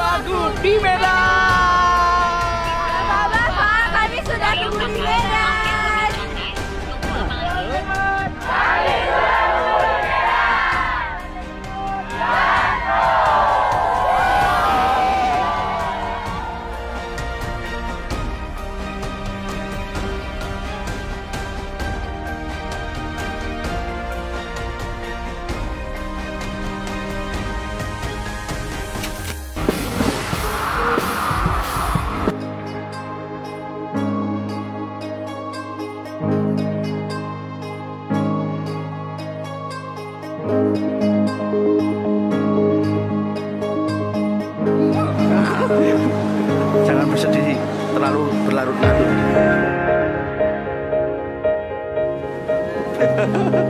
Agung Dimedan. Jangan bersedih terlalu berlarut-larut.